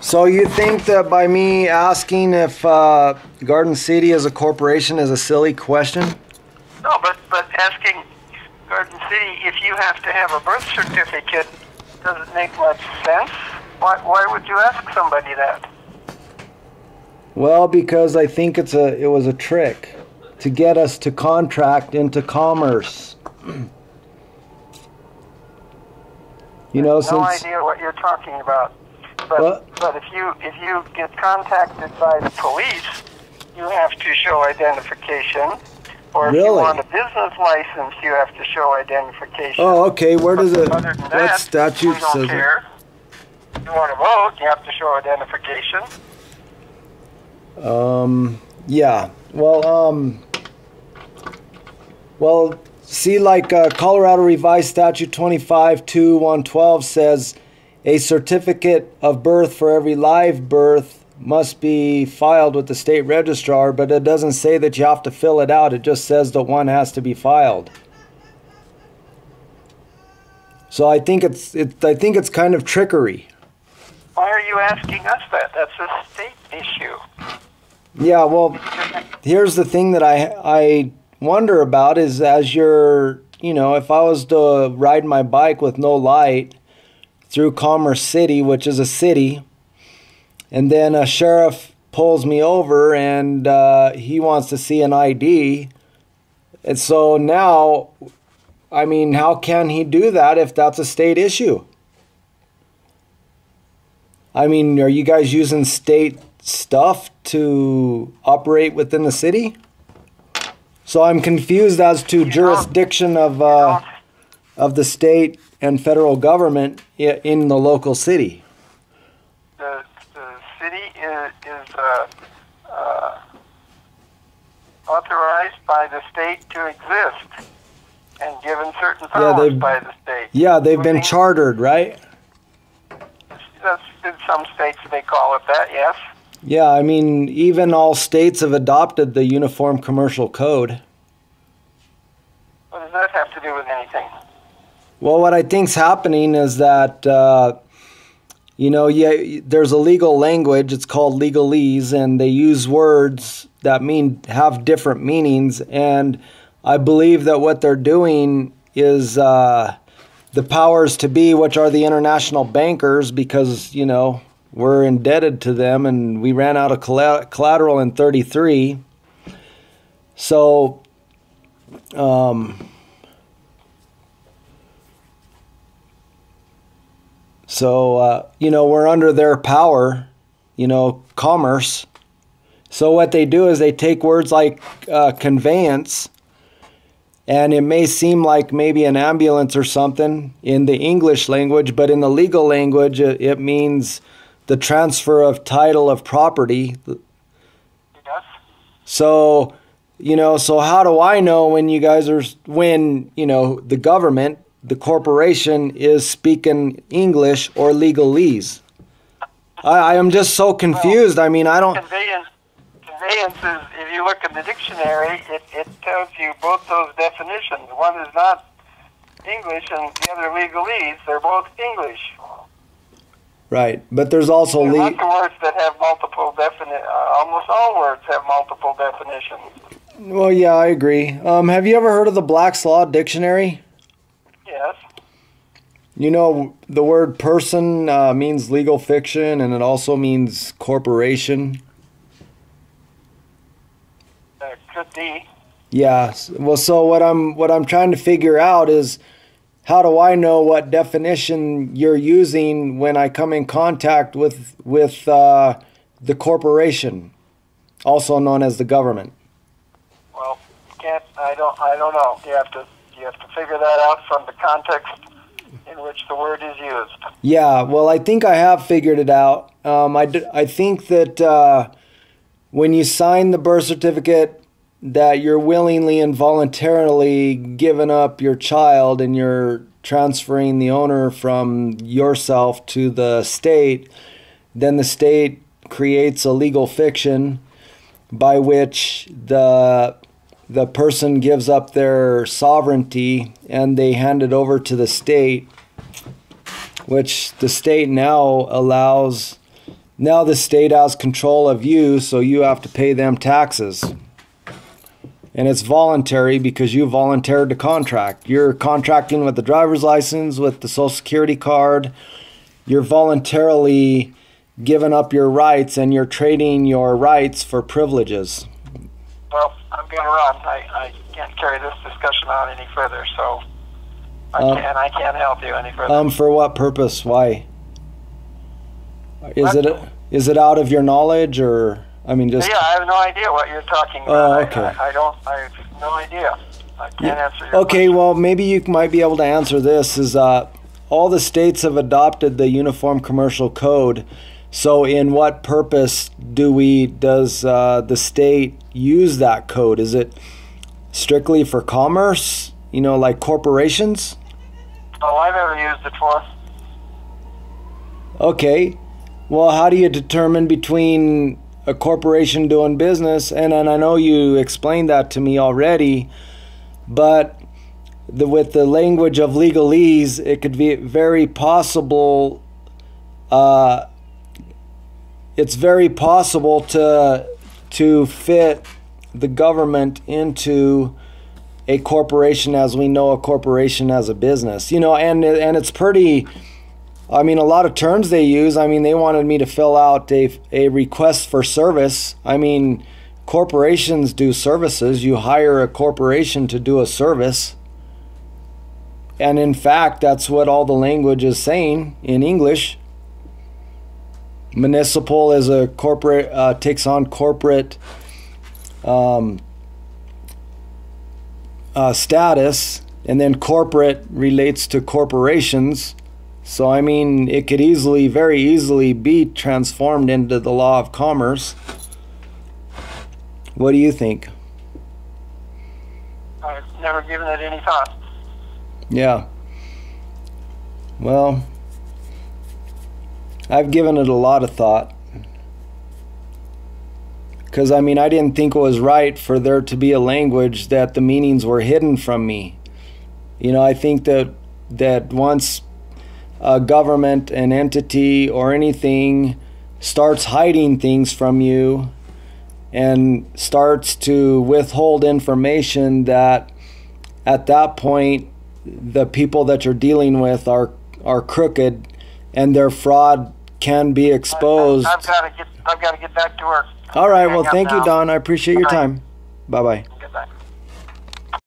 So you think that by me asking if uh, Garden City as a corporation is a silly question? No, but but asking Garden City if you have to have a birth certificate doesn't make much sense. Why why would you ask somebody that? Well, because I think it's a it was a trick to get us to contract into commerce. you know, no since idea what you're talking about. But Well- but if you if you get contacted by the police, you have to show identification. Or if you want a business license, you have to show identification. oh, okay. Where does it? Other than that, statute we don't says it? care. If you want to vote, you have to show identification. Um, yeah. Well, um, well, see, like uh, Colorado Revised Statute 25 2 112 says a certificate of birth for every live birth must be filed with the state registrar, but it doesn't say that you have to fill it out. It just says that one has to be filed. So I think it's it, I think it's kind of trickery. Why are you asking us that? That's a state issue. Yeah, well, here's the thing that I I wonder about is as you're, you know, if I was to ride my bike with no light through Commerce City, which is a city, and then a sheriff pulls me over and uh, he wants to see an ID, and so now, I mean, how can he do that if that's a state issue? I mean, are you guys using state stuff to operate within the city? So I'm confused as to jurisdiction of uh, of the state and federal government in the local city. The, the city is, is uh, uh, authorized by the state to exist and given certain Yeah, powers they've- by the state. Yeah, they've been chartered, right? That's, in some states they call it that, yes. Yeah, I mean, even all states have adopted the Uniform Commercial Code. What does that have to do with anything? Well, what I think's happening is that, uh, you know, yeah, there's a legal language. It's called legalese, and they use words that mean have different meanings. And I believe that what they're doing is uh, the powers to be, which are the international bankers, because you know we're indebted to them, and we ran out of collateral in '33. So. Um, So, uh, you know, we're under their power, you know, commerce. So, what they do is they take words like uh, conveyance, and it may seem like maybe an ambulance or something in the English language, but in the legal language, it, it means the transfer of title of property. Yes. So, you know, so how do I know when you guys are, when, you know, the government, the corporation is speaking English or legalese? I, I am just so confused. I mean, I don't, Conveyance, conveyance is, if you look in the dictionary, it, it tells you both those definitions. One is not English and the other legalese. They're both English. right. But there's also, There's le- words that have multiple defini- uh, almost all words have multiple definitions. well, yeah, I agree. Um, have you ever heard of the Black's Law Dictionary? Yes. You know, the word person uh, means legal fiction and it also means corporation. Uh, could be. Yeah. Well, so what I'm what I'm trying to figure out is how do I know what definition you're using when I come in contact with with uh, the corporation, also known as the government? Well, can't. I don't. I don't know. You have to. You have to figure that out from the context in which the word is used. Yeah. Well, I think I have figured it out. Um, I d- I think that uh, when you sign the birth certificate. That you're willingly and voluntarily giving up your child and you're transferring the owner from yourself to the state, then the state creates a legal fiction by which the the person gives up their sovereignty and they hand it over to the state which the state now allows now the state has control of you, so you have to pay them taxes. And it's voluntary because you volunteered to contract. You're contracting with the driver's license, with the social security card. You're voluntarily giving up your rights and you're trading your rights for privileges. Well, I'm going to run. I, I can't carry this discussion on any further, so I Um, can't. I can't help you any further. Um, for what purpose? Why? Is it is it out of your knowledge, or I mean, just yeah, I have no idea what you're talking Oh, about. I- okay. I, I don't. I have no idea. I can't Yeah. answer your okay? question. Well, maybe you might be able to answer this. Is uh, all the states have adopted the Uniform Commercial Code. So, in what purpose do we does uh, the state use that code? Is it strictly for commerce? You know, like corporations? All I've ever used it for. Okay. Well, how do you determine between a corporation doing business and and I know you explained that to me already, but the with the language of legalese, it could be very possible uh it's very possible to to fit the government into a corporation as we know a corporation as a business. You know, and and it's pretty I mean, a lot of terms they use. I mean, they wanted me to fill out a, a request for service. I mean, corporations do services. You hire a corporation to do a service. And in fact, that's what all the language is saying in English. Municipal is a corporate, uh, takes on corporate um, uh, status, and then corporate relates to corporations. So, I mean, it could easily, very easily be transformed into the law of commerce. What do you think? I've never given it any thought. Yeah. Well, I've given it a lot of thought. Because, I mean, I didn't think it was right for there to be a language that the meanings were hidden from me. You know, I think that that once a government, an entity, or anything starts hiding things from you and starts to withhold information that at that point the people that you're dealing with are are crooked and their fraud can be exposed. I've got to get. I've got to get back to work. All right, well thank you now. Don. I appreciate your Bye. time. Bye-bye.